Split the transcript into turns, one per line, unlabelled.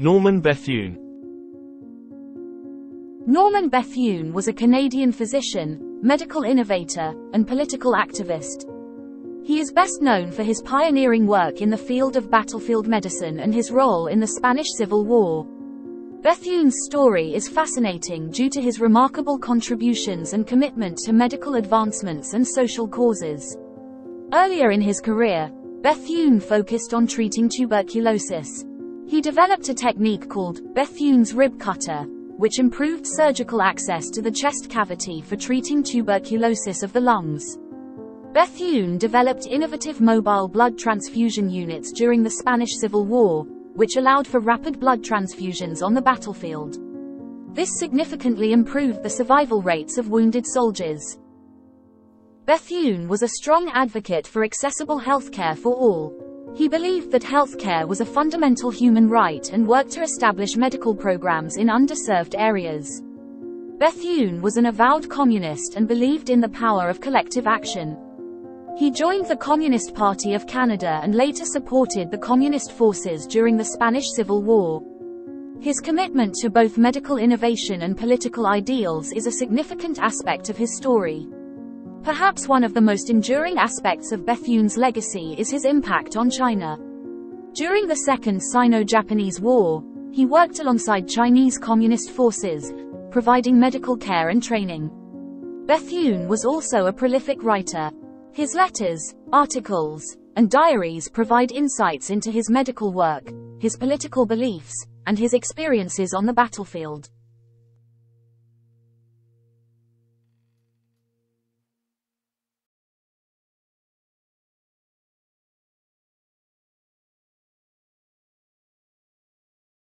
Norman Bethune.
Norman Bethune was a Canadian physician, medical innovator, and political activist. He is best known for his pioneering work in the field of battlefield medicine and his role in the Spanish Civil War. Bethune's story is fascinating due to his remarkable contributions and commitment to medical advancements and social causes. Earlier in his career, Bethune focused on treating tuberculosis. He developed a technique called Bethune's rib cutter, which improved surgical access to the chest cavity for treating tuberculosis of the lungs. Bethune developed innovative mobile blood transfusion units during the Spanish Civil War, which allowed for rapid blood transfusions on the battlefield. This significantly improved the survival rates of wounded soldiers. Bethune was a strong advocate for accessible healthcare for all. He believed that healthcare was a fundamental human right and worked to establish medical programs in underserved areas. Bethune was an avowed communist and believed in the power of collective action. He joined the Communist Party of Canada and later supported the Communist forces during the Spanish Civil War. His commitment to both medical innovation and political ideals is a significant aspect of his story. Perhaps one of the most enduring aspects of Bethune's legacy is his impact on China. During the Second Sino-Japanese War, he worked alongside Chinese Communist forces, providing medical care and training. Bethune was also a prolific writer, his letters, articles, and diaries provide insights into his medical work, his political beliefs, and his experiences on the battlefield.